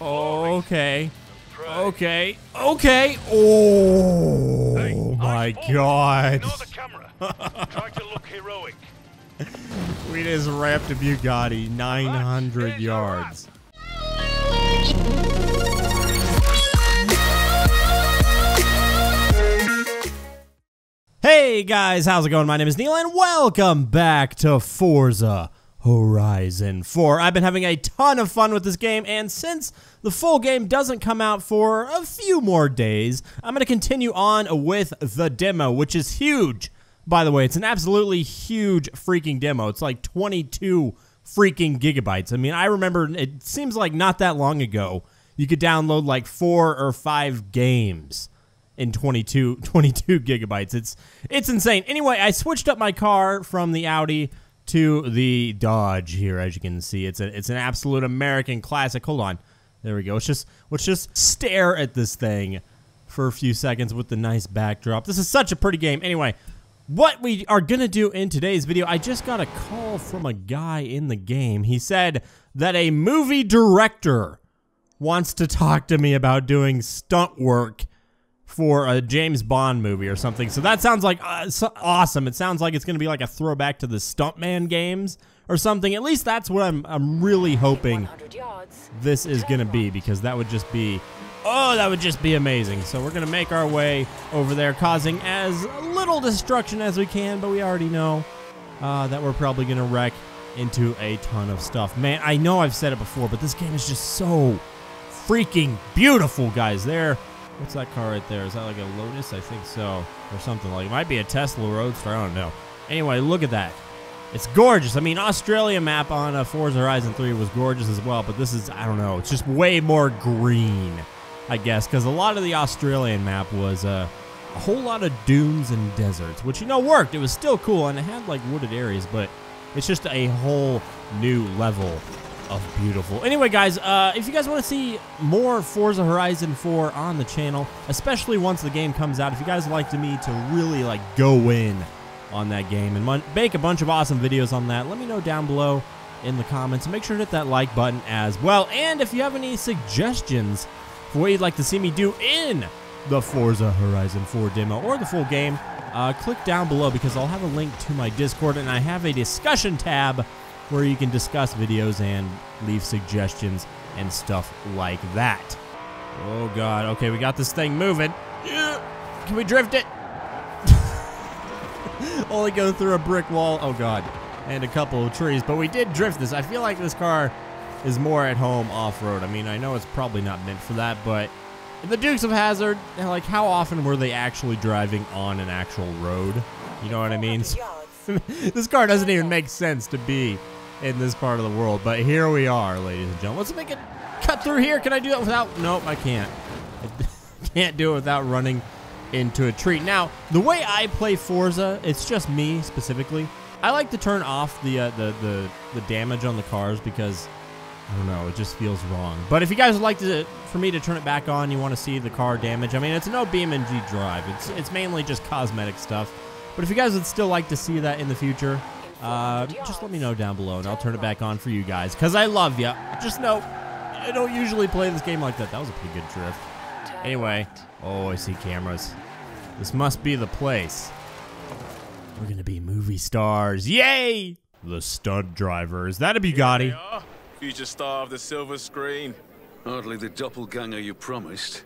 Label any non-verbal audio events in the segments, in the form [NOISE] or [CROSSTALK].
Okay. Okay. Okay. Oh my god. Ignore the camera. [LAUGHS] Try to look heroic. We just wrapped a Bugatti 900 Here's your yards. Hey guys, how's it going? My name is Neil and welcome back to Forza Horizon 4. I've been having a ton of fun with this game and since the full game doesn't come out for a few more days, I'm going to continue on with the demo, which is huge. By the way, it's an absolutely huge freaking demo. It's like 22 freaking gigabytes. I mean, I remember it seems like not that long ago you could download like four or five games in 22, [LAUGHS] 22 gigabytes. It's it's insane. Anyway, I switched up my car from the Audi to the Dodge here, as you can see. It's a it's an absolute American classic. Hold on. There we go. Let's just let's just stare at this thing for a few seconds with the nice backdrop. This is such a pretty game. Anyway, what we are to do in today's video, I just got a call from a guy in the game. He said that a movie director wants to talk to me about doing stunt work for a James Bond movie or something. So that sounds like uh, so awesome. It sounds like it's going to be like a throwback to the Stuntman games or something. At least that's what I'm I'm really hoping this is going to be because that would just be oh, that would just be amazing. So we're going to make our way over there causing as little destruction as we can, but we already know uh, that we're probably going to wreck into a ton of stuff. Man, I know I've said it before, but this game is just so freaking beautiful, guys. There, what's that car right there? Is that like a Lotus? I think so, or something like. It might be a Tesla Roadster. I don't know. Anyway, look at that. It's gorgeous. I mean, Australia map on uh, Forza Horizon 3 was gorgeous as well, but this is I don't know. It's just way more green, I guess, because a lot of the Australian map was uh, a whole lot of dunes and deserts, which you know worked. It was still cool, and it had like wooded areas, but it's just a whole new level of beautiful. Anyway, guys, uh, if you guys want to see more Forza Horizon 4 on the channel, especially once the game comes out, if you guys like to me to really like go in on that game and make a bunch of awesome videos on that, let me know down below in the comments. Make sure to hit that like button as well. And if you have any suggestions for what you'd like to see me do in the Forza Horizon 4 demo or the full game, uh, click down below because I'll have a link to my Discord and I have a discussion tab where you can discuss videos and leave suggestions and stuff like that. Oh god, okay, we got this thing moving. Can we drift it? [LAUGHS] Only go through a brick wall. Oh god. And a couple of trees, but we did drift this. I feel like this car is more at home off-road. I mean, I know it's probably not meant for that, but the Dukes of Hazzard, like how often were they actually driving on an actual road? You know what I mean? [LAUGHS] this car doesn't even make sense to be in this part of the world, but here we are, ladies and gentlemen. Let's make it cut through here. Can I do that without? Nope, I can't. I [LAUGHS] can't do it without running into a tree. Now, the way I play Forza, it's just me specifically. I like to turn off the uh, the, the the damage on the cars because I don't know, it just feels wrong. But if you guys would like to for me to turn it back on, you want to see the car damage. I mean, it's no BeamNG drive. It's it's mainly just cosmetic stuff. But if you guys would still like to see that in the future, uh, just let me know down below, and I'll turn it back on for you guys. Cause I love you. Just know, I don't usually play this game like that. That was a pretty good drift. Anyway, oh, I see cameras. This must be the place. We're gonna be movie stars. Yay! The stunt driver. Is that a Bugatti? are, future star of the silver screen. Hardly the doppelganger you promised.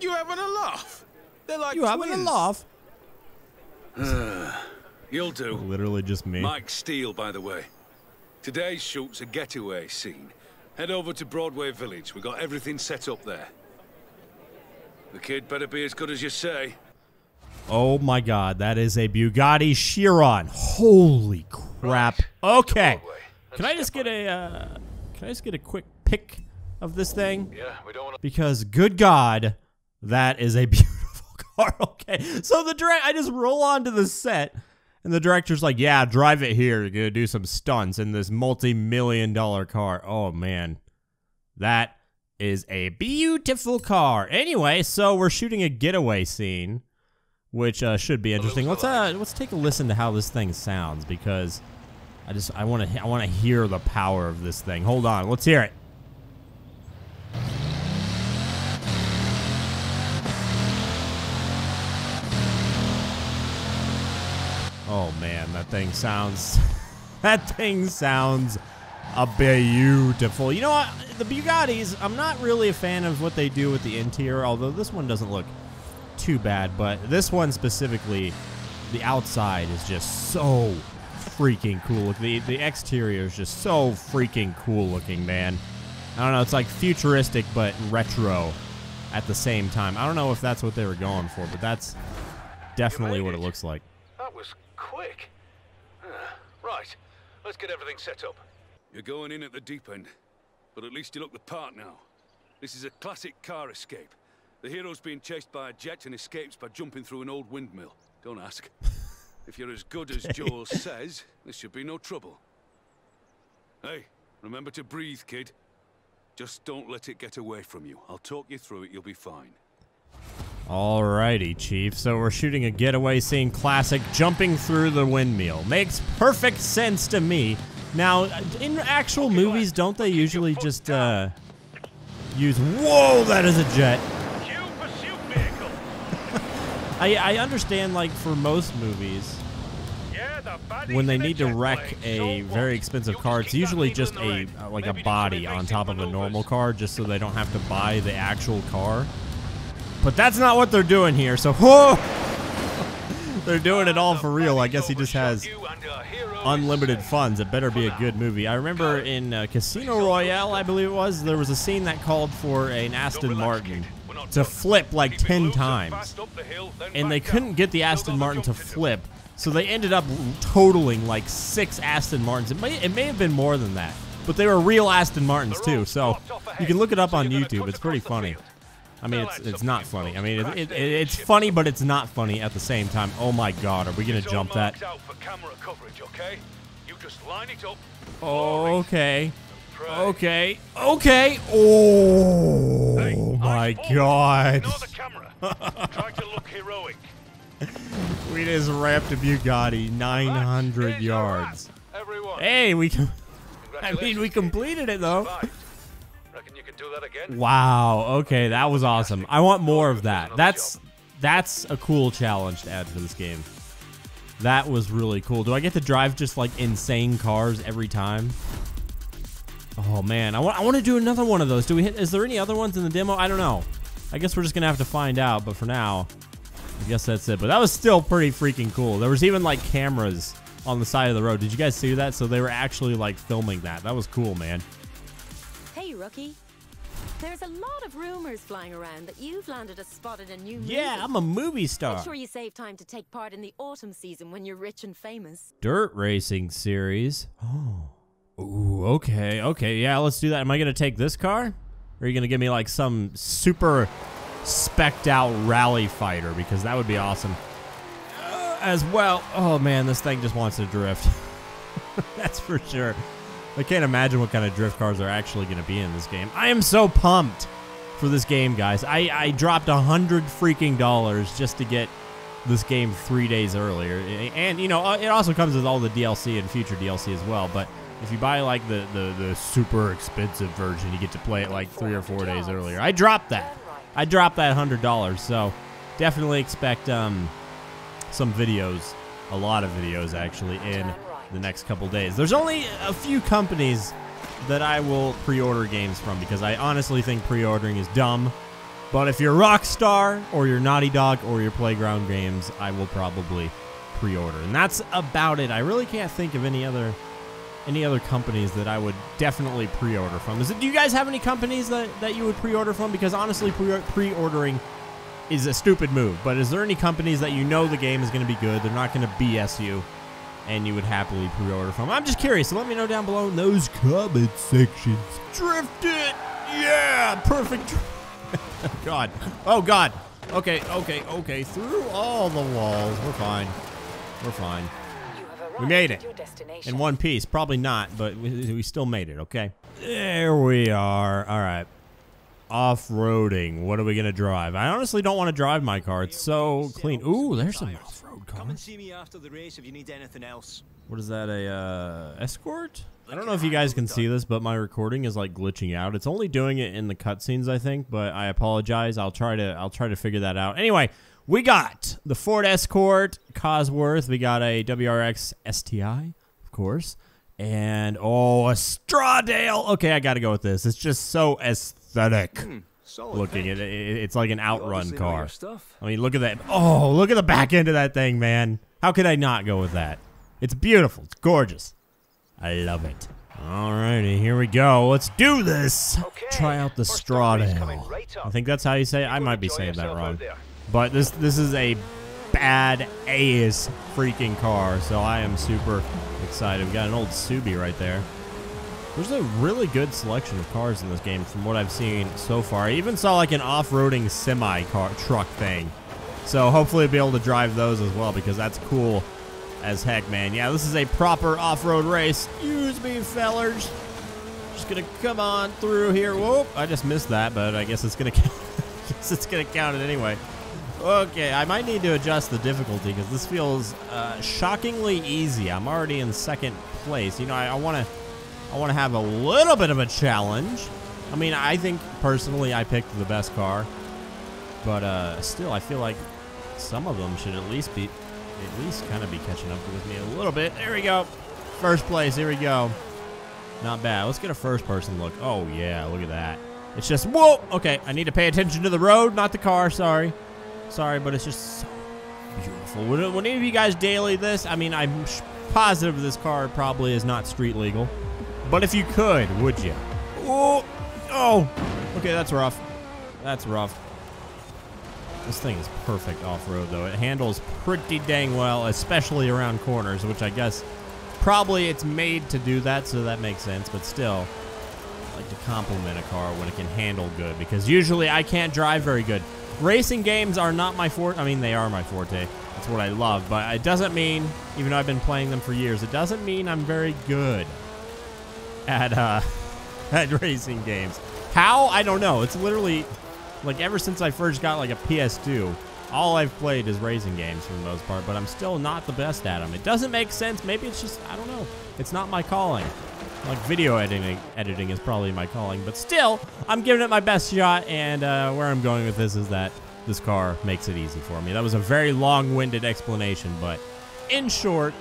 You having a laugh? They're like You having a laugh? You'll do. Literally just me. Mike Steele, by the way. Today's shoot's a getaway scene. Head over to Broadway Village. We got everything set up there. The kid better be as good as you say. Oh my god, that is a Bugatti Chiron. Holy crap. Okay. Can I just get a uh, can I just get a quick pic of this thing? Yeah, we don't want Because good god, that is a [LAUGHS] beautiful car. Okay. So the direct I just roll onto the set and the director's like, "Yeah, drive it here. You're going to do some stunts in this multi-million dollar car." Oh man. That is a beautiful car. Anyway, so we're shooting a getaway scene which uh, should be interesting. Let's uh, let's take a listen to how this thing sounds because I just I want to I want to hear the power of this thing. Hold on, let's hear it. Oh man, that thing sounds. [LAUGHS] that thing sounds a beautiful. You know what? The Bugattis, I'm not really a fan of what they do with the interior, although this one doesn't look too bad. But this one specifically, the outside is just so freaking cool. The the exterior is just so freaking cool looking, man. I don't know. It's like futuristic but retro at the same time. I don't know if that's what they were going for, but that's definitely what it looks like. That was quick. [SIGHS] Right, let's get everything set up. You're going in at the deep end, but at least you look the part now. This is a classic car escape. The hero's being chased by a jet and escapes by jumping through an old windmill. Don't ask. [LAUGHS] if you're as good as Joel says, this should be no trouble. Hey, remember to breathe, kid. Just don't let it get away from you. I'll talk you through it, you'll be fine. Alrighty, Chief. So we're shooting a getaway scene classic, jumping through the windmill. Makes perfect sense to me. Now, in actual movies, don't they usually just uh, use? Whoa, that is a jet. [LAUGHS] I I understand, like for most movies, when they need to wreck a very expensive car, it's usually just a like a body on top of a normal car, just so they don't have to buy the actual car. But that's not what they're doing here. So, whoa! [LAUGHS] they're doing it all for real. I guess he just has unlimited funds. It better be a good movie. I remember in uh, Casino Royale, I believe it was, there was a scene that called for an Aston Martin to flip like 10 times. And they couldn't get the Aston Martin to flip, so they ended up totaling like six Aston Martins. It may, it may have been more than that, but they were real Aston Martins too, so you can look it up on YouTube. It's pretty funny. I mean, it's it's not funny. I mean, it, it, it, it's funny, but it's not funny at the same time. Oh my God, are we gonna jump that? Out for camera coverage, okay? You just line it up. Okay, okay. Oh my. God, Ignore the camera. [LAUGHS] Try to look heroic. we just wrapped a Bugatti 900 yards. Hey, we. [LAUGHS] I mean, we completed it though. Wow. Okay, that was awesome. I want more of that. That's that's a cool challenge to add to this game. That was really cool. Do I get to drive just like insane cars every time? Oh man, I want I want to do another one of those. Do we hit? Is there any other ones in the demo? I don't know. I guess we're just gonna have to find out. But for now, I guess that's it. But that was still pretty freaking cool. There was even like cameras on the side of the road. Did you guys see that? So they were actually like filming that. That was cool, man. Rookie. There's a lot of rumors flying around that you've landed a spot in a new movie. Yeah, I'm a movie star. Make sure you save time to take part in the autumn season when you're rich and famous. dirt racing series. Oh. Ooh, okay, okay, yeah, let's do that. Am I gonna take this car? Or are you gonna give me like some super specked out rally fighter? Because that would be awesome. Uh, as well. Oh man, this thing just wants to drift. [LAUGHS] That's for sure. I can't imagine what kind of drift cars are actually gonna be in this game. I am so pumped for this game, guys. I, I dropped a hundred freaking dollars just to get this game three days earlier. And, you know, uh, it also comes with all the DLC and future DLC as well. But if you buy, like, the, the, the super expensive version, you get to play it, like, three or four days earlier. I dropped that. I dropped that $100. So definitely expect um, some videos, a lot of videos, actually, in the next couple days. There's only a few companies that I will pre-order games from because I honestly think pre-ordering is dumb. But if you're Rockstar or you're Naughty Dog or your Playground Games, I will probably pre-order. And that's about it. I really can't think of any other any other companies that I would definitely pre-order from. Is it, do you guys have any companies that, that you would pre-order from? Because honestly, pre- pre-ordering is a stupid move. But is there any companies that you know the game is going to be good, they're not going to BS you, and you would happily pre-order from? I'm just curious. So let me know down below in those comment sections. Drift it, yeah, perfect. [LAUGHS] God, oh God. Okay, okay, okay. Through all the walls, we're fine. We're fine. We made it. In one piece. Probably not, but we, we still made it, okay? There we are. All right. off-roading. What are we gonna drive? I honestly don't want to drive my car. It's so clean. Ooh, there's some Come and see me after the race if you need anything else. What is that? A uh, escort? I don't know if you guys can see this, but my recording is like glitching out. It's only doing it in the cutscenes, I think. But I apologize. I'll try to I'll try to figure that out. Anyway, we got the Ford Escort Cosworth. We got a WRX STI, of course, and oh, a Stradale. Okay, I got to go with this. It's just so aesthetic Solid looking. pick. It, it, it's like an outrun obviously know your car. I mean, look at that. Oh, look at the back end of that thing, man. How could I not go with that? It's beautiful. It's gorgeous. I love it. Alrighty, here we go. Let's do this. Okay, Try out the is Stradale. right. I think that's how you say it. I might be saying that wrong. But this this is a bad ass freaking car, so I am super excited. We got an old Subi right there. There's a really good selection of cars in this game from what I've seen so far. I even saw like an off-roading semi car truck thing. So hopefully I'll be able to drive those as well because that's cool as heck, man. Yeah, this is a proper off-road race. Use me, fellers. Just gonna come on through here. Whoop! I just missed that, but I guess it's gonna [LAUGHS] count. guess it's gonna count it anyway. Okay, I might need to adjust the difficulty because this feels uh, shockingly easy. I'm already in second place. You know, I, I want to, I want to have a little bit of a challenge. I mean, I think personally I picked the best car, but uh, still, I feel like some of them should at least be, at least kind of be catching up with me a little bit. There we go, first place. Here we go. Not bad. Let's get a first person look. Oh yeah, look at that. It's just whoa. Okay, I need to pay attention to the road, not the car. Sorry, sorry, but it's just so beautiful. Would, would any of you guys daily this? I mean, I'm positive this car probably is not street legal, but if you could, would you? Oh, oh. Okay, that's rough. That's rough. This thing is perfect off-road though. It handles pretty dang well, especially around corners, which I guess probably it's made to do that, so that makes sense. But still, I like to compliment a car when it can handle good because usually I can't drive very good. Racing games are not my forte. I mean, they are my forte. That's what I love, but it doesn't mean, even though I've been playing them for years, it doesn't mean I'm very good at uh, [LAUGHS] at racing games. How? I don't know. It's literally like ever since I first got like a PS2, all I've played is racing games for the most part, but I'm still not the best at them. It doesn't make sense. Maybe it's just I don't know. It's not my calling. Like video editing, editing is probably my calling, but still, I'm giving it my best shot. And uh, where I'm going with this is that this car makes it easy for me. That was a very long-winded explanation, but in short,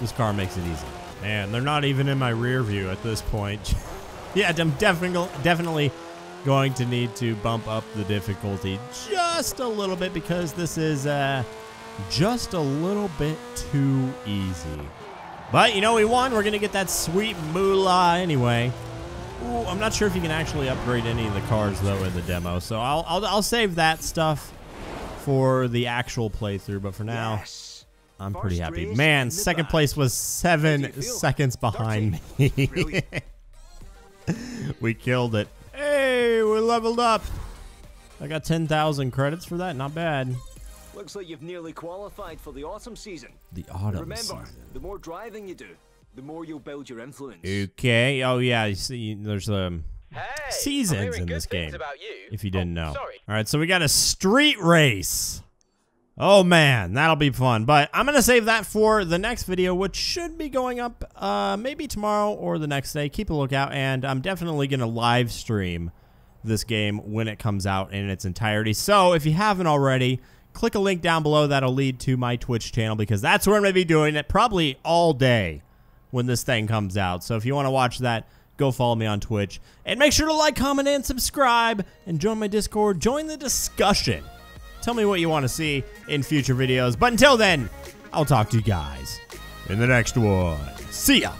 this car makes it easy. Man, they're not even in my rear view at this point. [LAUGHS] yeah, I'm definitely definitely going to need to bump up the difficulty just a little bit because this is uh, just a little bit too easy. But you know, we won. We're gonna get that sweet moolah anyway. Ooh, I'm not sure if you can actually upgrade any of the cars though in the demo, so I'll I'll, I'll save that stuff for the actual playthrough. But for now. Yes. I'm pretty happy. Man, second place was seven seconds behind [LAUGHS] me. [LAUGHS] We killed it. Hey, we leveled up. I got 10,000 credits for that. Not bad. Looks like you've nearly qualified for the autumn season. The autumn Remember, season. the more driving you do, the more you'll build your influence. Okay. Oh yeah. You see, there's um Hey, seasons in this game. About you. if you didn't Oh, know. Sorry. All right. So we got a street race. Oh man, that'll be fun. But I'm gonna save that for the next video, which should be going up uh, maybe tomorrow or the next day. Keep a lookout, and I'm definitely gonna live stream this game when it comes out in its entirety. So if you haven't already, click a link down below that'll lead to my Twitch channel because that's where I'm gonna be doing it probably all day when this thing comes out. So if you want to watch that, go follow me on Twitch. And make sure to like, comment, and subscribe. And join my Discord. Join the discussion. Tell me what you want to see in future videos. But until then, I'll talk to you guys in the next one. See ya.